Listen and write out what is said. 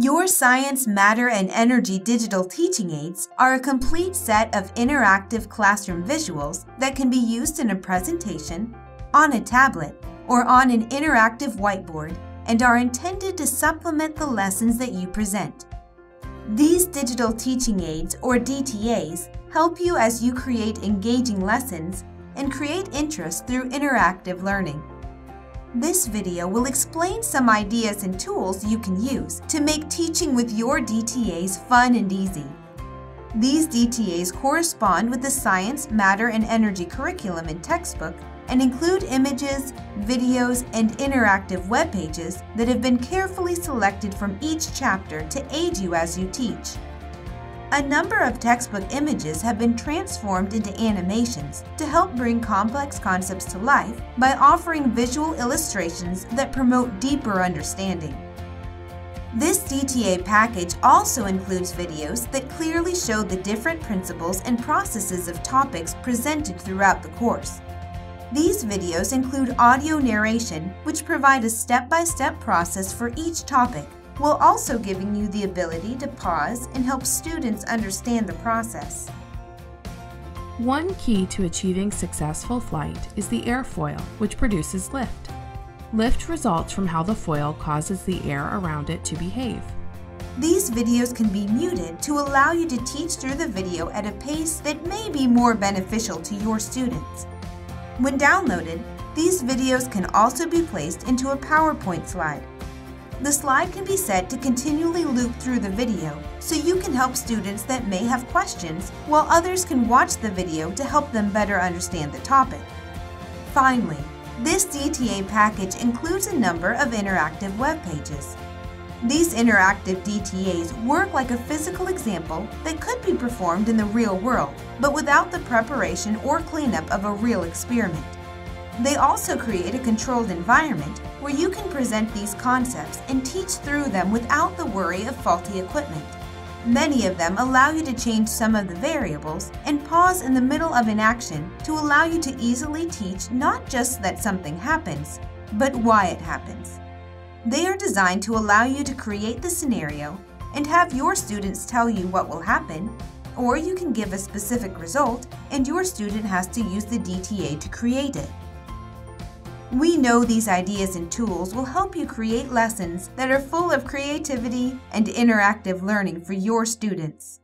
Your Science, Matter, and Energy digital teaching aids are a complete set of interactive classroom visuals that can be used in a presentation, on a tablet, or on an interactive whiteboard and are intended to supplement the lessons that you present. These digital teaching aids, or DTAs, help you as you create engaging lessons and create interest through interactive learning. This video will explain some ideas and tools you can use to make teaching with your DTAs fun and easy. These DTAs correspond with the Science, Matter, and Energy curriculum and textbook and include images, videos, and interactive web pages that have been carefully selected from each chapter to aid you as you teach. A number of textbook images have been transformed into animations to help bring complex concepts to life by offering visual illustrations that promote deeper understanding. This DTA package also includes videos that clearly show the different principles and processes of topics presented throughout the course. These videos include audio narration, which provide a step-by-step -step process for each topic while also giving you the ability to pause and help students understand the process. One key to achieving successful flight is the airfoil, which produces lift. Lift results from how the foil causes the air around it to behave. These videos can be muted to allow you to teach through the video at a pace that may be more beneficial to your students. When downloaded, these videos can also be placed into a PowerPoint slide the slide can be set to continually loop through the video, so you can help students that may have questions, while others can watch the video to help them better understand the topic. Finally, this DTA package includes a number of interactive web pages. These interactive DTAs work like a physical example that could be performed in the real world, but without the preparation or cleanup of a real experiment. They also create a controlled environment where you can present these concepts and teach through them without the worry of faulty equipment. Many of them allow you to change some of the variables and pause in the middle of an action to allow you to easily teach not just that something happens, but why it happens. They are designed to allow you to create the scenario and have your students tell you what will happen, or you can give a specific result and your student has to use the DTA to create it. We know these ideas and tools will help you create lessons that are full of creativity and interactive learning for your students.